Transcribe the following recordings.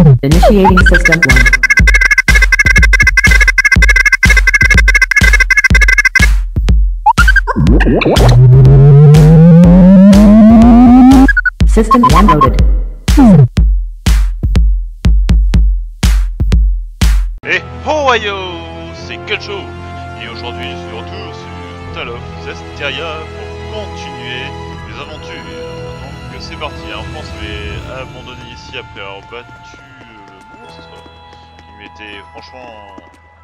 Initiating system 1. System 1 loaded. Et oh oh, c'est Calcho Et aujourd'hui je suis retour sur Tale of Zestiria pour continuer mes aventures. Donc c'est parti, hein. je pense je vais abandonner ici après avoir battu qui m'était franchement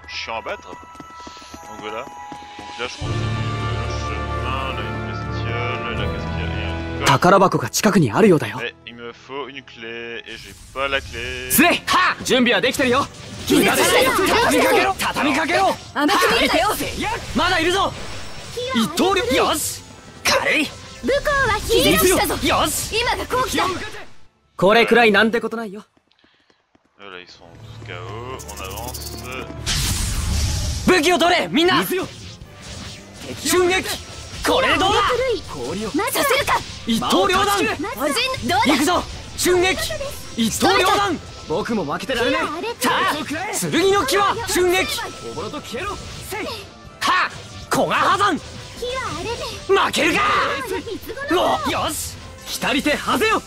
chiant à battre. Donc voilà, donc là je continue euh, le chemin, là une bestiole, là qu'est-ce qu'il y a un coffre. 宝箱が近くにあるようだよ Mais il me faut une clé et j'ai pas la clé. スレイ準備はできてるよ気絶したよ畳みかけろ畳みかけろ甘く見るなよまだいるぞ一刀流よし軽い武功はヒーローしたぞよし今が好機だこれくらいなんてことないよ Voilà, ils sont tous KO, on avance. 武器を取れみんな瞬撃これでどうだ氷をまずさせるか一刀両断おじんどうだ行くぞ瞬撃一刀両断僕も負けてられねえさあ剣の牙瞬撃おぼろと消えろせい!はっ古賀破山負けるかよし左手はぜよ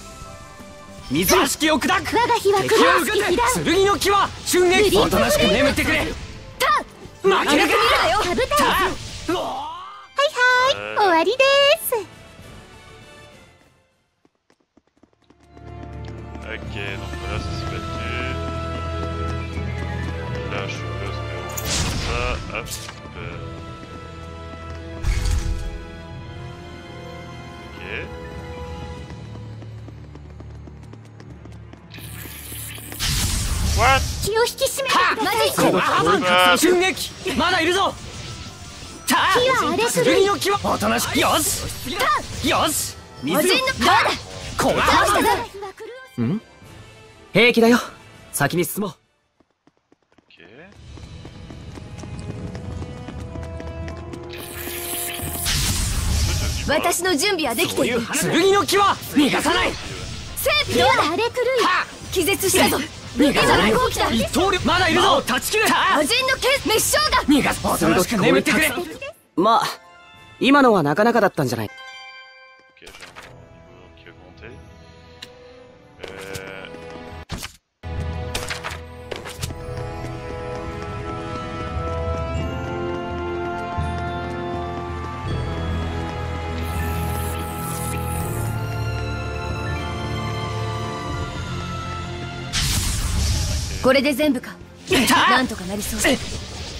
水らしきを砕く我が火は黒受けてしき火だ剣の牙瞬撃おとなしく眠ってくれ負けるかるなよはいはい終わりです。Suppose qu'on va faire ça. Hop. euh. Ok. 気を引き締めてください。古賀破山 Ah, 瞬撃まだいるぞさあ火は荒れ狂い剣の牙おとなしくよしよしおじんのどうだ古賀倒破山したぞ。平気だよ先に進もう.私の準備はできている。剣の牙逃がさないセーフどうだ荒れ狂い。気絶したぞ。逃がさない。一刀流まだいるぞ。断ち切れ。おじんの剣滅将が。逃がすおとなしく眠ってくれまあ今のはなかなかだったんじゃない？これで全部か。たなんとかなりそうだ。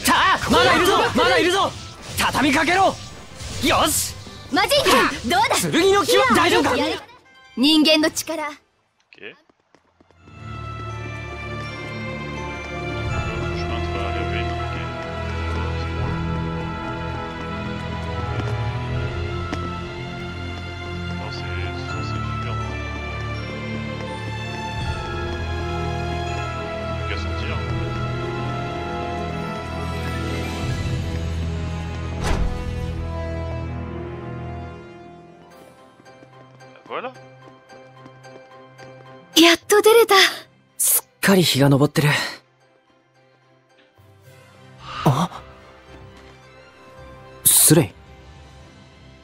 さあまだいるぞまだいるぞ畳みかけろよしマジン君どうだ？剣の牙大丈夫か？人間の力。かり日が昇ってるあ？スレイ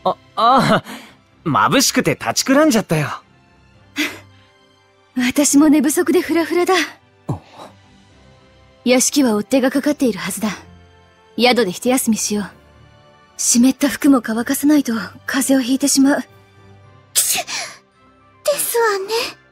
あああ眩しくて立ちくらんじゃったよ 私も寝不足でフラフラだ。屋敷は追っ手がかかっているはずだ。宿で一休みしよう。湿った服も乾かさないと風邪をひいてしまう。ですわね。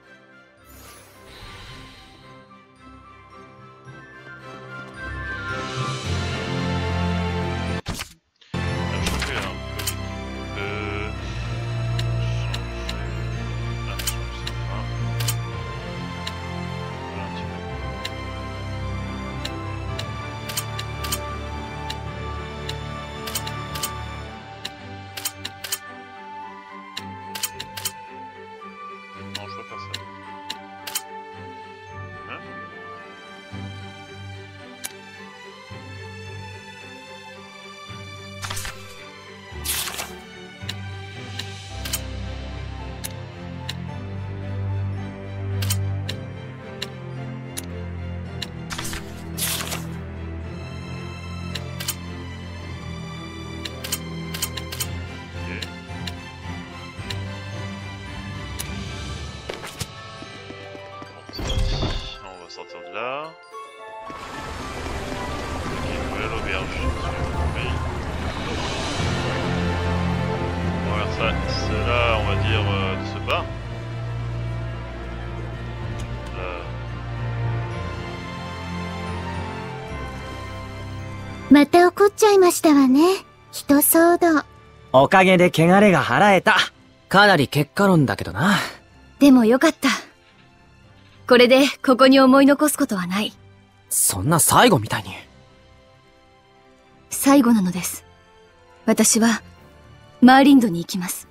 ましたわね。人騒動。おかげで汚れが払えた。かなり結果論だけどな。でもよかった。これでここに思い残すことはない。そんな最後みたいに。最後なのです。私は、マーリンドに行きます。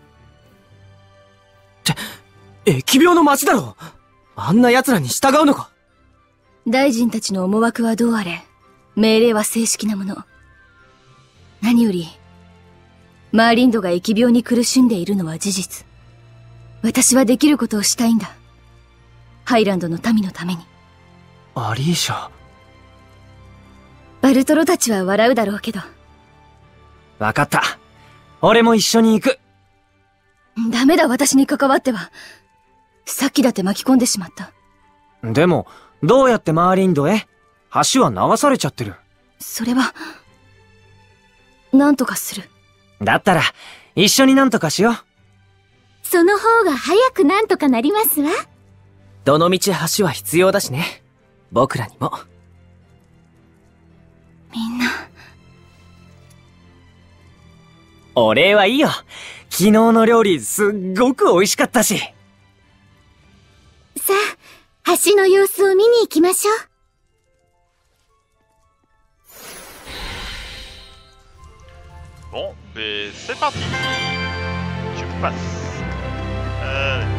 疫病の街だろあんな奴らに従うのか大臣たちの思惑はどうあれ、命令は正式なもの。何より、マーリンドが疫病に苦しんでいるのは事実。私はできることをしたいんだ。ハイランドの民のために。アリーシャ。バルトロたちは笑うだろうけど。わかった。俺も一緒に行く。ダメだ、私に関わっては。さっきだって巻き込んでしまった。でも、どうやってマーリンドへ？橋は流されちゃってる。それは、なんとかする。だったら、一緒になんとかしよう。その方が早くなんとかなりますわ。どのみち橋は必要だしね。僕らにも。みんな、お礼はいいよ。昨日の料理すっごく美味しかったし。さあ、橋の様子を見に行きましょう。Bon, ben c'est parti. Tu passes. Allez.?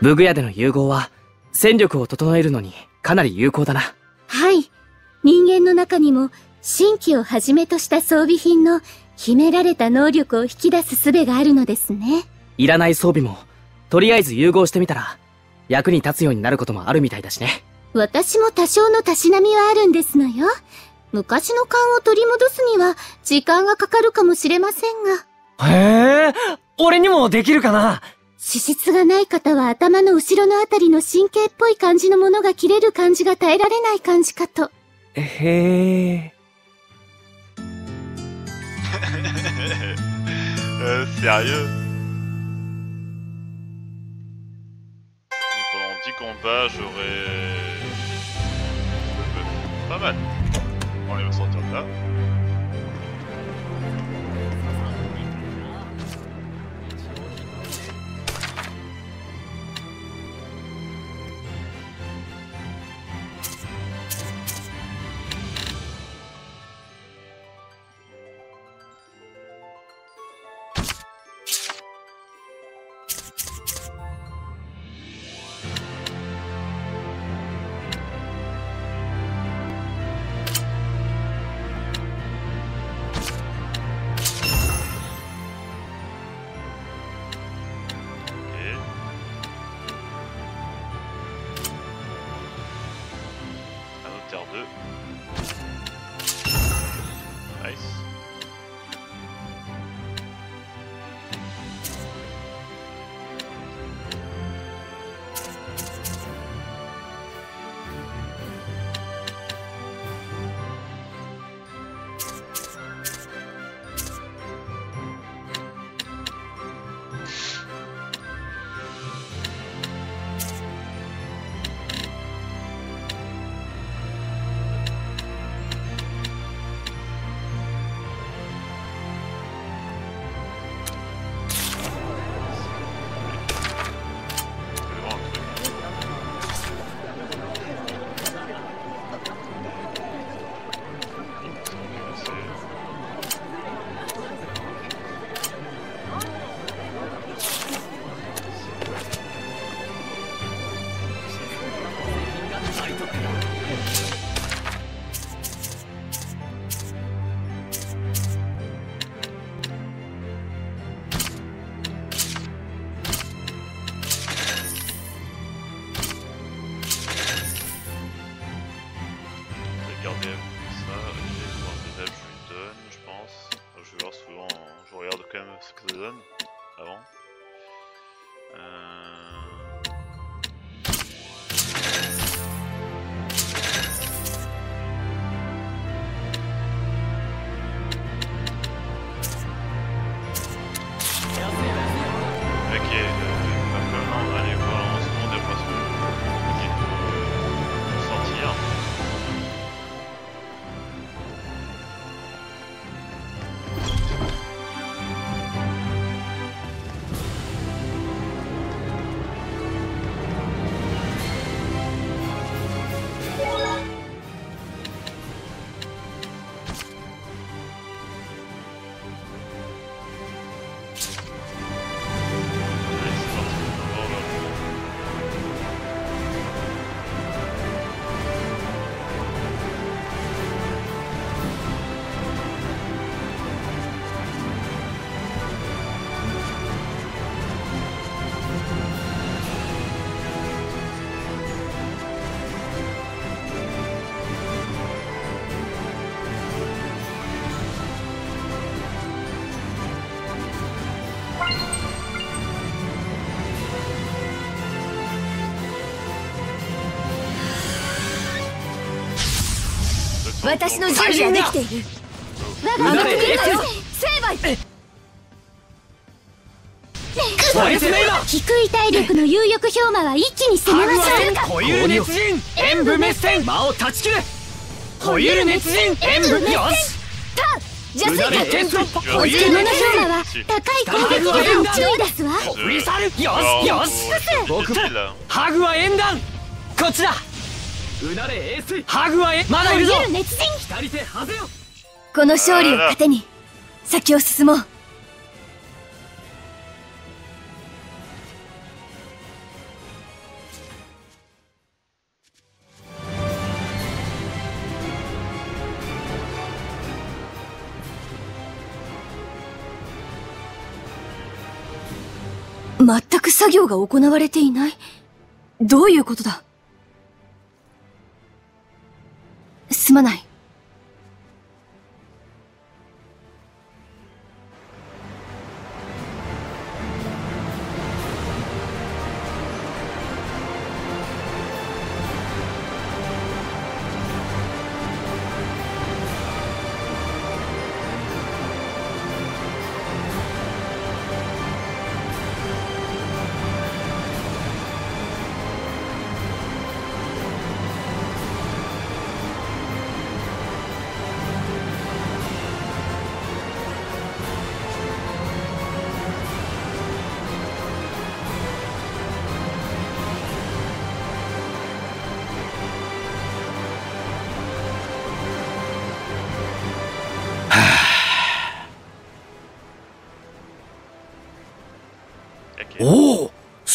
ブグヤでの融合は、戦力を整えるのにかなり有効だな。はい。人間の中にも、新規をはじめとした装備品の秘められた能力を引き出す術があるのですね。いらない装備も、とりあえず融合してみたら、役に立つようになることもあるみたいだしね。私も多少のたしなみはあるんですのよ。昔の勘を取り戻すには、時間がかかるかもしれませんが。へえ、俺にもできるかな資質がない方は頭の後ろのあたりの神経っぽい感じのものが切れる感じが耐えられない感じかと。へえ。Euh, sérieux pendant 10 combats, j'aurais... Pas mal. On va sortir de là. 私の準備はできている。我が国だよ。成敗低い体力の有力氷馬は一気に攻めましょう固有熱人演武滅戦魔を断ち切れ固有熱人演武よしじゃあ成敗テント固獣有の氷馬は高い攻撃力を注意出すわよしよし僕ハグは縁談こっちだうなれ衛水ハグは縁まだいるぞ。熱人。左手はぜよ。この勝利を糧に先を進もう。全く作業が行われていない。どういうことだ？すまない。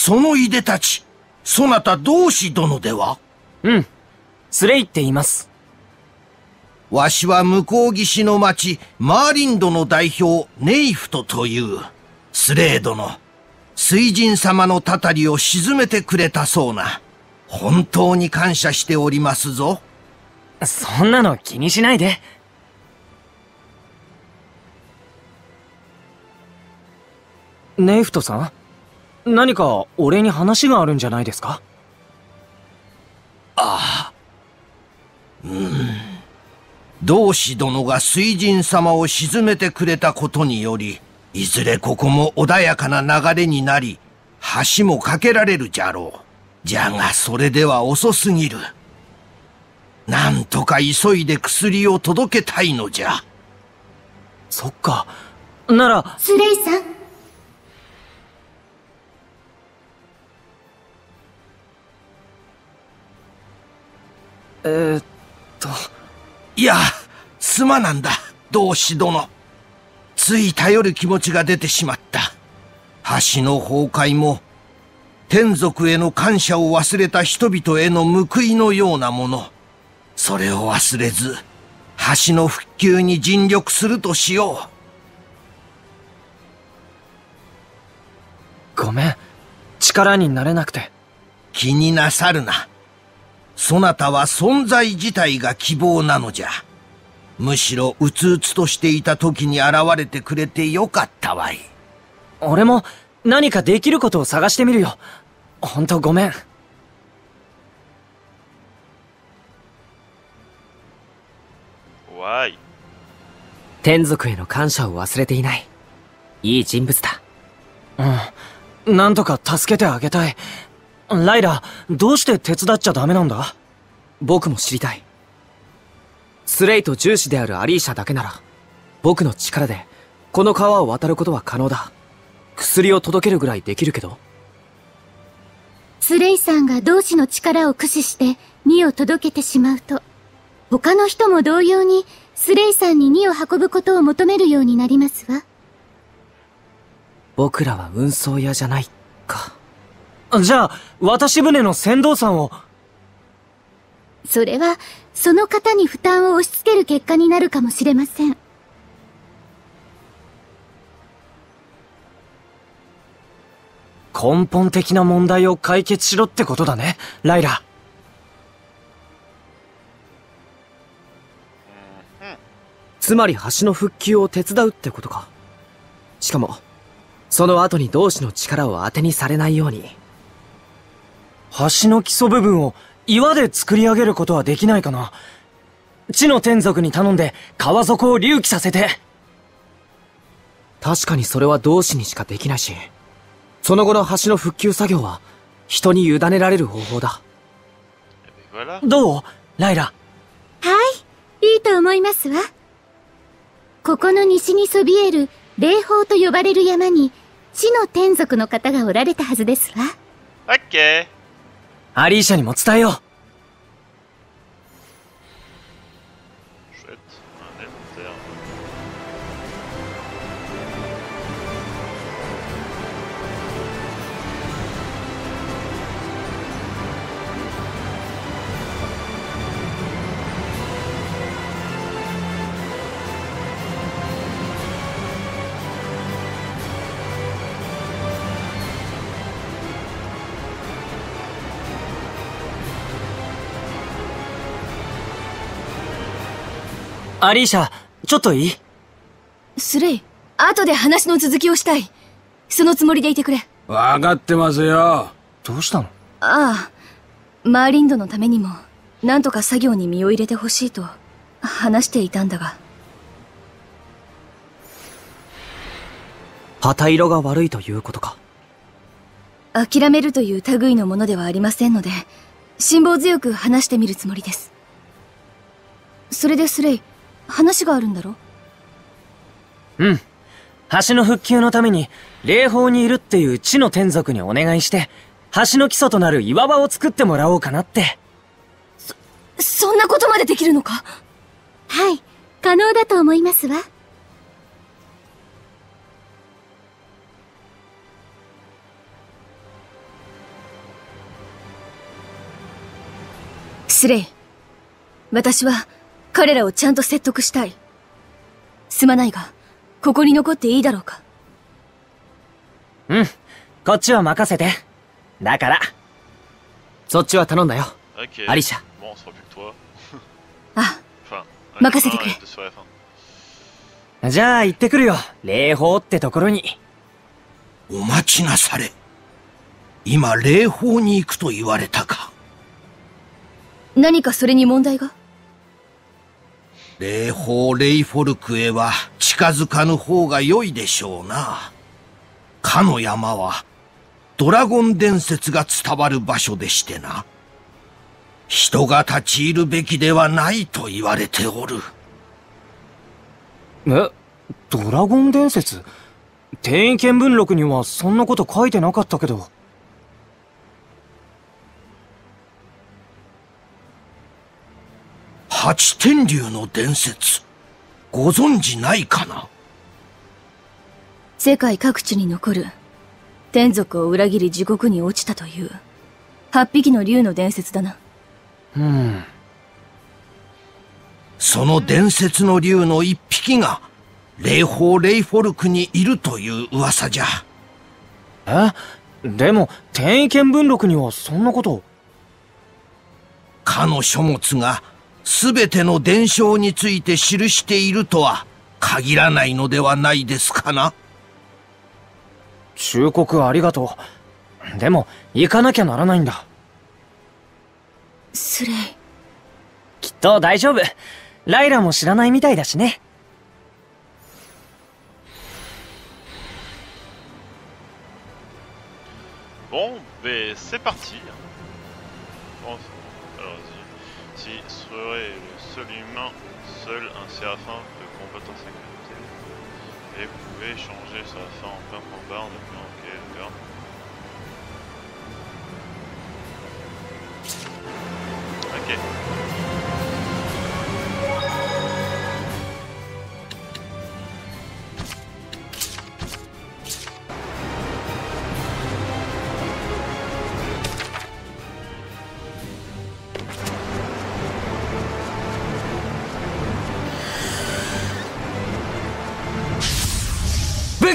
そのいでたちそなた同志殿では？うん。スレイって言います。わしは向こう岸の町マーリンドの代表ネイフトというスレー殿。水神様のたたりを沈めてくれたそうな。本当に感謝しておりますぞ。そんなの気にしないで。ネイフトさん？何か俺に話があるんじゃないですか？同志殿が水神様を沈めてくれたことによりいずれここも穏やかな流れになり橋も架けられるじゃろう。じゃがそれでは遅すぎる。なんとか急いで薬を届けたいのじゃ。そっか。なら。スレイさんえー、っと。いやすまなんだ。同志殿つい頼る気持ちが出てしまった。橋の崩壊も天族への感謝を忘れた人々への報いのようなもの。それを忘れず橋の復旧に尽力するとしよう。ごめん。力になれなくて。気になさるなそなたは存在自体が希望なのじゃむしろうつうつとしていた時に現れてくれてよかったわい俺も何かできることを探してみるよほんとごめんわーい。天族への感謝を忘れていない。いい人物だ。うんなんとか助けてあげたいライラどうして手伝っちゃダメなんだ？僕も知りたい。スレイと重視であるアリーシャだけなら、僕の力で、この川を渡ることは可能だ。薬を届けるぐらいできるけど。スレイさんが同志の力を駆使して2を届けてしまうと、他の人も同様にスレイさんに2を運ぶことを求めるようになりますわ。僕らは運送屋じゃない、か。じゃあ渡し船の船頭さんをそれは、その方に負担を押し付ける結果になるかもしれません。根本的な問題を解決しろってことだねライラつまり橋の復旧を手伝うってことか。しかも、その後に同志の力を当てにされないように。橋の基礎部分を岩で作り上げることはできないかな地の天族に頼んで川底を隆起させて。確かにそれは同志にしかできないし、その後の橋の復旧作業は人に委ねられる方法だ。どう？ライラ。はい、いいと思いますわ。ここの西にそびえる霊峰と呼ばれる山に、地の天族の方がおられたはずですわ。Ok. アリーシャにも伝えよう。アリーシャ、ちょっといい？スレイ、後で話の続きをしたい。そのつもりでいてくれ。わかってますよ。どうしたの？ああ、マーリンドのためにも、なんとか作業に身を入れてほしいと、話していたんだが。旗色が悪いということか。諦めるという類のものではありませんので、辛抱強く話してみるつもりです。それでスレイ、話があるんだろ？うん。橋の復旧のために、霊峰にいるっていう地の天族にお願いして、橋の基礎となる岩場を作ってもらおうかなって。そんなことまでできるのか？はい、可能だと思いますわ。スレイ、私は彼らをちゃんと説得したい。すまないが、ここに残っていいだろうか。うん。こっちは任せて。だから。そっちは頼んだよ。Ok. Alicia. Bon, on sera plus que toi. あ、kure. reste sur la fin. じゃあ行ってくるよ。霊峰ってところに。お待ちなされ。今、霊峰に行くと言われたか。何かそれに問題が？霊峰レイフォルクへは近づかぬ方が良いでしょうな。かの山は、ドラゴン伝説が伝わる場所でしてな。人が立ち入るべきではないと言われておる。え？ドラゴン伝説？天意見聞録にはそんなこと書いてなかったけど。八天竜の伝説、ご存知ないかな？世界各地に残る、天族を裏切り地獄に落ちたという、八匹の竜の伝説だな。うん。その伝説の竜の一匹が、霊峰レイフォルクにいるという噂じゃ。え？でも、天意見聞録にはそんなこと。かの書物が、すべての伝承について記しているとは、限らないのではないですかな忠告ありがとう。でも、行かなきゃならないんだ。スレイ、きっと大丈夫。ライラも知らないみたいだしね。Bon, ben c'est parti. Serait le seul humain, seul un séraphin peut combattre en sécurité. Et vous pouvez changer séraphin en plein combat en appuyant OK, d'accord. Ok.「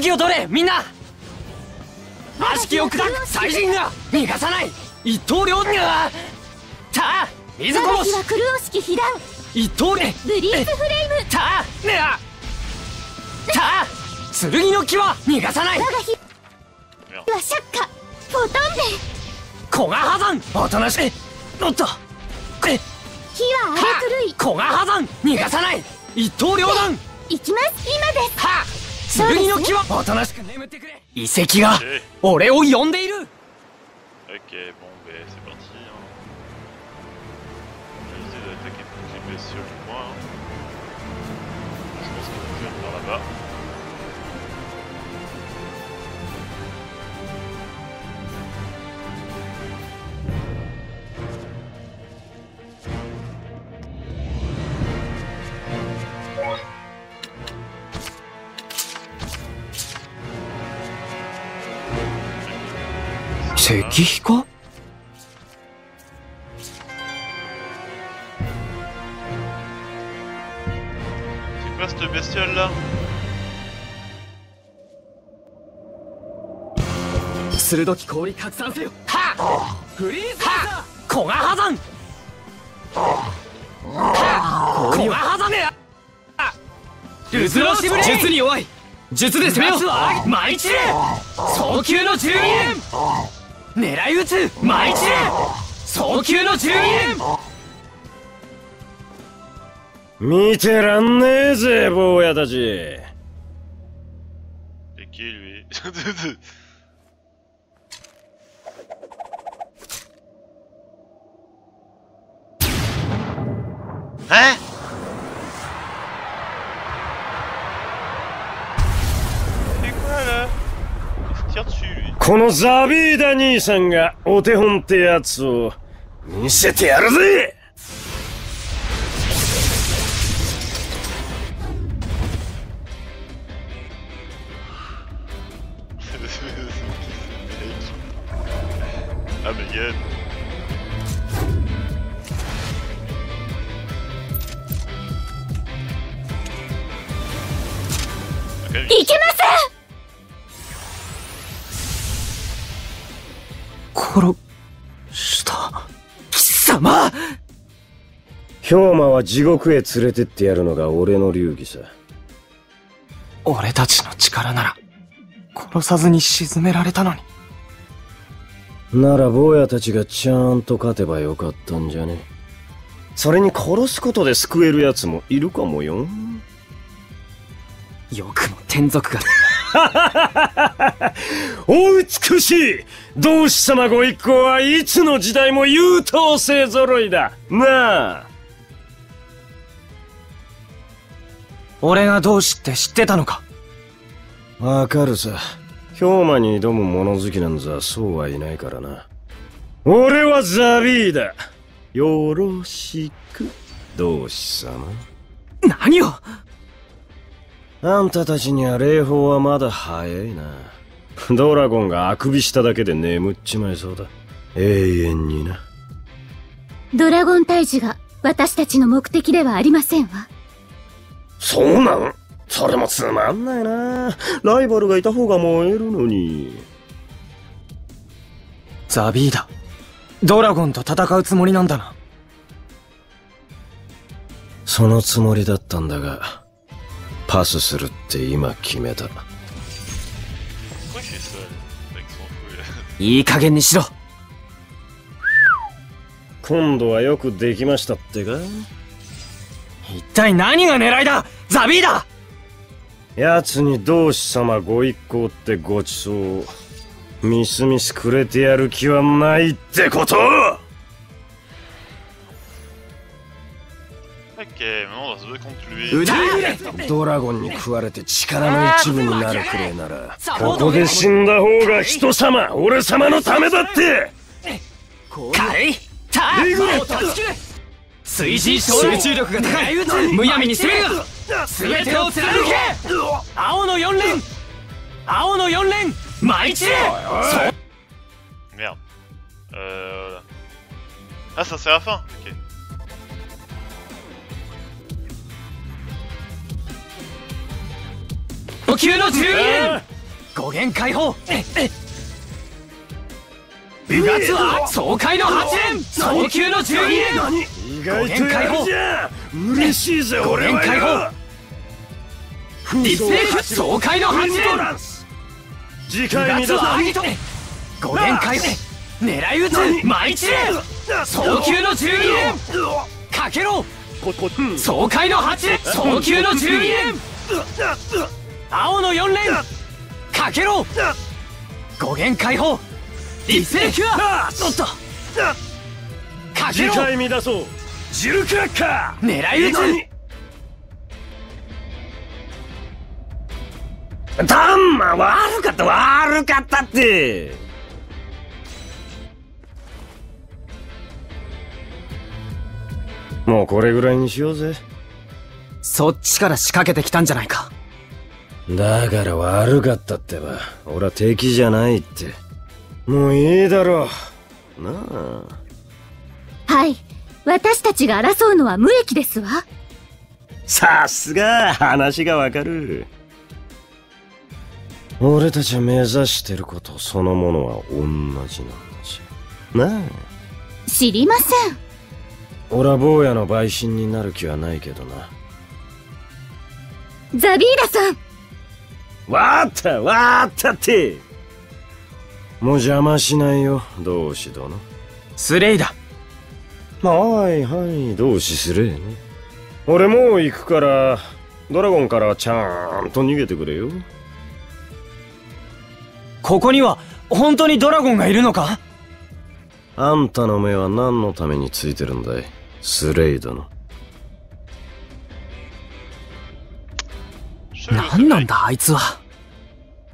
武器を取れみんな!」悪しきを砕く祭人が逃がさない。一刀両が。たあ水殺し。日は狂おしき被弾。一刀で。ブリースフレイム。たあねあたあ剣の木は逃がさない。我が日 Merde. は釈迦フォトンベ古賀破山おとなしい。おっと。え火は荒れ狂い。古賀破山逃がさない。一刀両断。行きます。今です。はそうですね剣の際おとなしく眠ってくれ。遺跡が俺を呼んでいる。Ok, bon, ben 石碑か？鋭き氷拡散せよ。はフリーズは古賀破山は古賀破山ねルズロシブレ術に弱い！術で攻めよう！舞い散れ早急の12連狙い撃つ舞い散れ早急の12連。見てらんねえぜ坊やたち。Et qui est lui このザビーダ兄さんがお手本ってやつを見せてやるぜ。地獄へ連れてってやるのが俺の流儀さ。俺たちの力なら殺さずに沈められたのに。なら坊やたちがちゃんと勝てばよかったんじゃね。それに殺すことで救える奴もいるかもよ。よくも天族が。お美しい!同志様ご一行はいつの時代も優等生揃いだ。なあ俺が同志って知ってたのか。わかるさ。氷馬に挑む物好きなんざそうはいないからな。俺はザビーだ。よろしく同志様。何を？あんたたちには礼法はまだ早いな。ドラゴンがあくびしただけで眠っちまいそうだ。永遠にな。すドラゴン退治が私たちの目的ではありませんわそうなん？それもつまんないな。ライバルがいた方が燃えるのに。ザビーダ。ドラゴンと戦うつもりなんだな。そのつもりだったんだがパスするって今決めた。いい加減にしろ。今度はよくできましたってか？一体何が狙いだ？ザビーダ奴に同志様ご一行ってごちそうみすみすくれてやる気はないってこと！ドラゴンに食われて力の一部になるくれならここで死んだ方が人様俺様のためだって軽いた追伸集中力が高い。むやみに攻めるが全てを貫け。青の4連。青の4連。舞い散れ。Merde. Euh... Ah, ça c'est la fin Ok. 呼吸の12連。五弦解放うがつは爽快の8連早急の12連意外とやるじゃん。嬉しいぜ五俺は連解放よディスプレイク爽快の8連次回見だ五連解放狙い撃つ。舞い散れ早急の12連かけろ。爽快の8早急の12連青の4連。かけろ。5弦解放リセークアおっと。かけ次ろ回乱そう。ジルクラッカー。狙い撃つタンマ悪かった悪かったって。もうこれぐらいにしようぜ。そっちから仕掛けてきたんじゃないか。だから悪かったってば。俺は敵じゃないってもういいだろう。なあ。はい。私たちが争うのは無益ですわ。さすが。話がわかる。俺たちは目指してることそのものは同じなんだし。なあ。知りません。俺は坊やの陪審になる気はないけどな。ザビーダさん。わーったわーったってもう邪魔しないよ。同志殿スレイだ。はいはい。同志すれね俺もう行くからドラゴンからちゃんと逃げてくれよ。ここには本当にドラゴンがいるのか？あんたの目は何のためについてるんだい？スレイ殿。んなんだあいつは。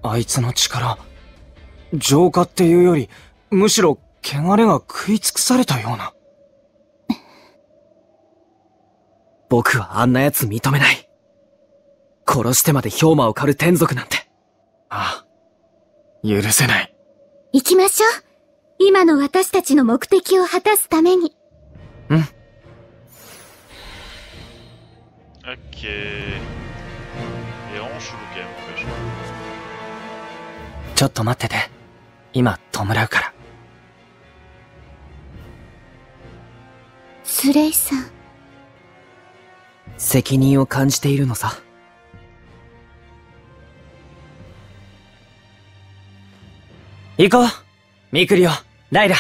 あいつの力浄化っていうよりむしろ汚れが食い尽くされたような 僕はあんな奴認めない。殺してまで氷馬を狩る天族なんて。ああ許せない行きましょう。今の私たちの目的を果たすために。Ok. Et on joue le game. ちょっと待ってて今弔うからスレイさん。責任を感じているのさ。行こうミクリオライラ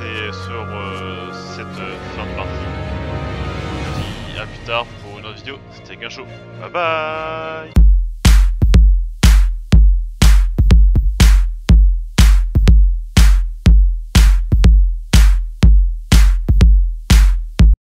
laisser sur euh, cette euh, fin de partie. Je vous dis à plus tard pour une autre vidéo. C'était Gacho. Bye bye